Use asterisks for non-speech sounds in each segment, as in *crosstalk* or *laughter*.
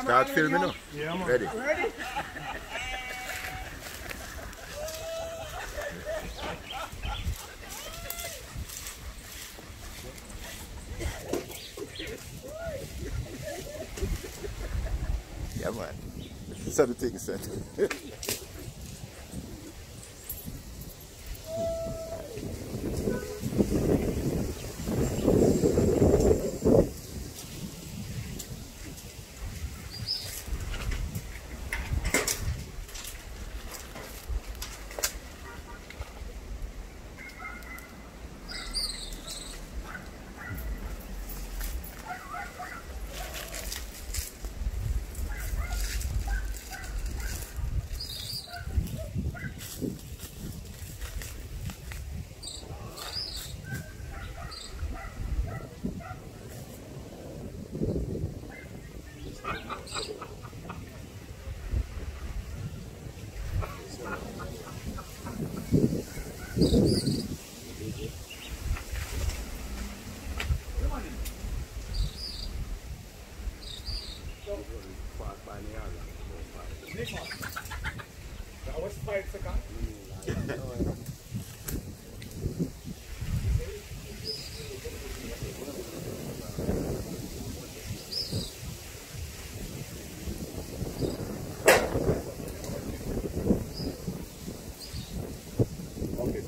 Start filming now. Yeah. Ready? Ready? Yeah, man. This is the *laughs* thing. That was five seconds. Okay,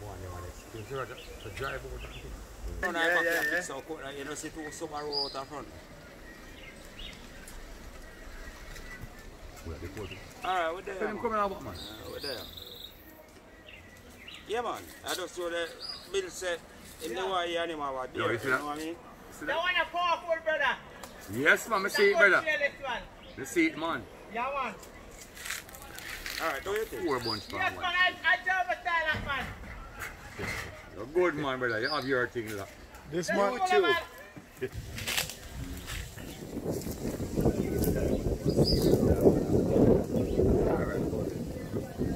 it on. Now we never teach them. Who gonna teach you stop here? Swear to God, there's a man who gonna watch out, try, try, it's, it's not funny. Understand what I said? Tell them, man, I call you and say, one, you want to drive out and thing. Front yeah, yeah, yeah, yeah. So, you know, see two Subaru out the front. Where they put? Alright, we're there. Tell them coming out, man. Uh, we're there. Yeah, man. I just saw the bill set in the way animal was there. Yo, you you see know that? what I mean? See That that? one a powerful, brother. Yes, man, I That see it, one brother. fearless one. You see it, man. Yeah, man. Alright, do you think? Four bunch, Yes, man. man. I, I drove a that man. You're good, man, brother. You have your thing, look. This Let's man, go, man.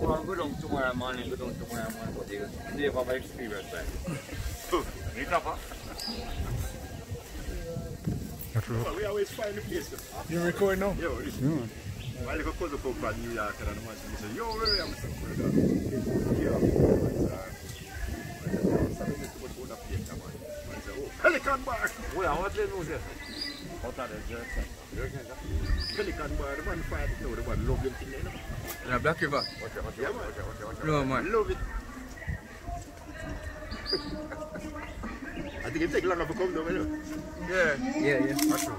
Well, go down tomorrow morning, go down tomorrow morning, but you they have an experience, right? Meet up, huh? Well, we always find the place. You record now? Yo, listen. My little cousin come from New York and the man she say, yo, where am I? So, brother. Yeah. oh, Pelican bar. Well, what's the news there? Out of the jerk. Pelican bar, the man fight it now, the man love them thing, you know. Yeah, Black River. Watch out, watch out, watch out, watch out, watch out. No, man. Love it. *laughs* I think it take long enough to come down, you know. Yeah, yeah. That's true.